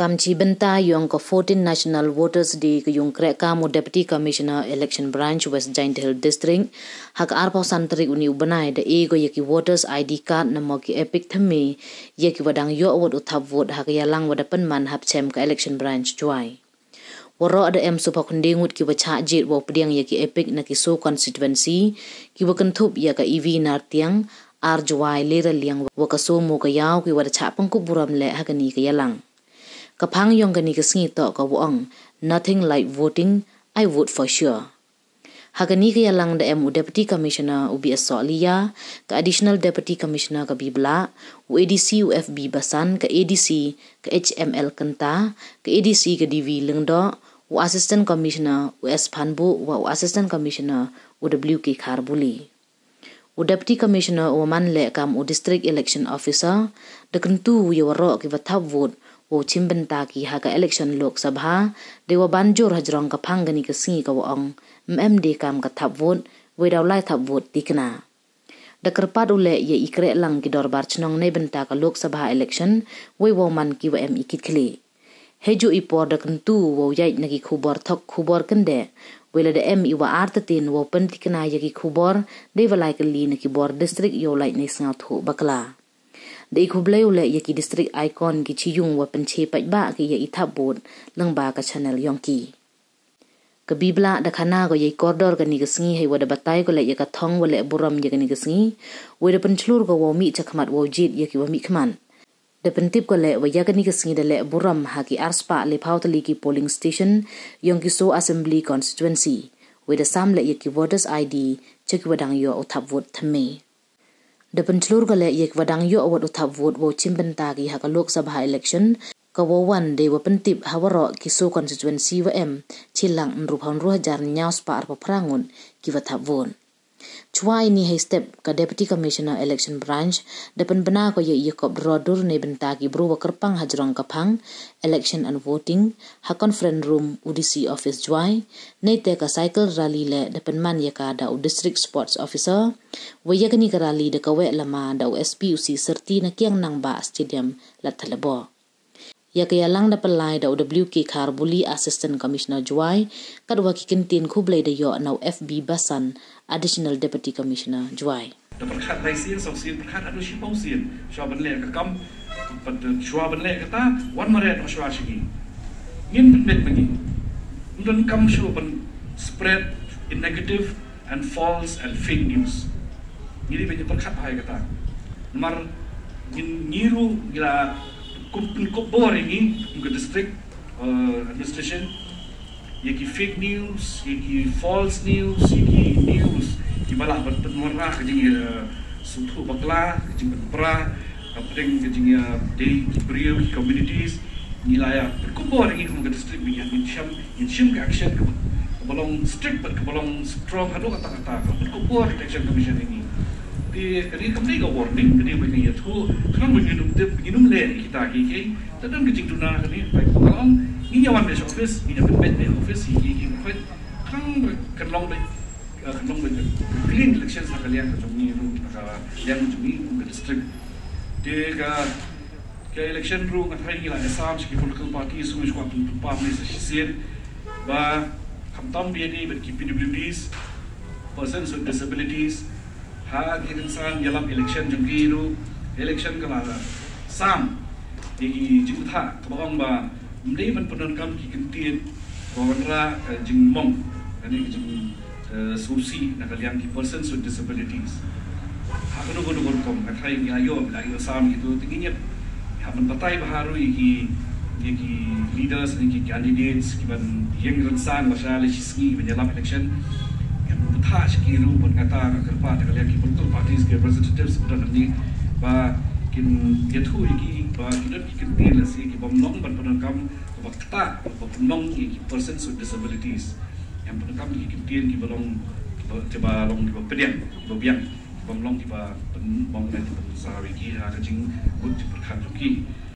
kamchi benta yung ko 14 national voters di yung kre ka mo deputy commissioner election branch west giant hill district. Hak arpa santri uni ubanai da ego yaki voters id card na mo ki epic thami yaki wadang yo awad uthap vote hak yalang wada pen man hap chem ka election branch joy waro ada em supa kundi ngut ki wacha jit wo pediang yaki epic na ki so constituency. Ki wakan thup ya ka ev nar tiang arjwai lera liang wa ka so mo ka yaw ki wada cha pangku buram le hakani ka yalang kapang yong gani ka singi to ka wong nothing like voting. I vote for sure. Hagani ka yalang da mu deputy commissioner ubi asolia ka additional deputy commissioner ka bibla u adc ufb basan ka adc ka hml kanta ka adc ka dv lingdo u assistant commissioner u s phanbu wa u assistant commissioner u wk kharbuli. U deputy commissioner u manle kam u district election officer de kentu yawro ki vathap vote wo chimben ta ki ha ka election lok sabha de wa ban jor hajrong ka phangani ka si ka wong mmd kam ka thap vot we daw lai thap vot tikna da karpat ule ye ikre lang ki dor bar chnong ne ben ta ka lok sabha election we wo man ki em ikit khli heju ipor da kan tu wo yai na ki khubor thok khubor kande wela de em iwa arta tin wo pen tikna ye khubor de wa ka li na bor district yo lai ne snga thu bakla de khu bleu le ye ki district icon ki chi yung wa pen che pai ba ki ye itha bod lang ba ka channel yong ki ka bibla da khana go ye corridor ka ni ga sngi he wa da batai ko le ye ka thong wa le buram ye ka ni ga sngi we da pen chlur go wo mi cha khmat wo jit ye ki wa mi khman da pen tip ko le wa ya ka ni ga sngi da le buram ha ki arspa le phautali ki polling station yong ki so assembly constituency we da sam le ye ki voters id chek wa dang yo uthap vote thame de pentlur gale yek wadang yo awat uthap vote wo chimben ta gi ha ka lok sabha election ka wo wan de wa pentip hawaro ki so constituency wa em chilang nru phan ru jar nyaus pa ar pa prangun ki wa thap vote chwai ni he step ka deputy commissioner election branch. De pen bana ko ye ye kop ro dur ne ben ta ki bru kerpang hajrong ka phang election and voting. Ha conference room udc office jwai ne te ka cycle rally le de pen man ye ka da district sports officer. Wa ye ka rally de ka we lama da spuc serti na kyang nang ba stadium la thalabo ya ke yalang da pelai da WK Kharbuli Assistant Commissioner Juai kadwa ki kintin khublai da yo nau FB Basan Additional Deputy Commissioner Juai. Da perkhat lai sien so sien perkhat adu shi pau sien. Shwa ban le ka kam pat shwa ban le ka ta wan mare no shwa shi ngin bet bagi. Undon kam shwa ban spread in negative and false and fake news. Ngiri be perkhat hai ka ta. Mar ngin ngiru gila kumpul kubor ini ke district uh, administration. Ye ki fake news ye ki false news ye ki news. Ki malah berpenwarna ke jing uh, bakla ke jing pra kapring ke jing uh, day brio communities nilai kubor ini ke district ni in sham in sham action belong strict but ke belong strong hadu kata-kata. Kubor action commission ini di kali kami ga warning kini bagi ya tu kan bagi num de bagi num le kita ki ki tadam ke jingtu na kani pai pengalong ni nyawan de office ni de bed office ki ki ko kan kan long de kan long de clean elections na kalian ka jumi ru ka yang jumi ke district. De ka ke election ru ka thai la asam ki political party su ko pa pa ni sien ba kam tam bi ni ki pwds persons with disabilities ha gidan san yalam election jengki ru election kala sam di jingtha kabang ba. Mdei man penon kam ki kintin konra jing mong. Ani jing susi na kalian ki persons with disabilities. Kono kono kono kom ka thai ya yo la yo sam itu tinginya ha man patai baharu ki ki leaders ni ki candidates ki ban yang ransan masale shisgi menyalam election tha ki ru bon ngata ka kerpa kalian ki political parties ke representatives udah ni. Ba kin yathu ki ba kidan ki kin tir si. Ki bom long ban pan kam ba long ki persons with disabilities. Yang pan kam ki kin tir ki balong ki ba long ki ba pedian ki ba biang bom long ki ba bom na ki ba sa wi ki ha ka jing gut ki per khan ki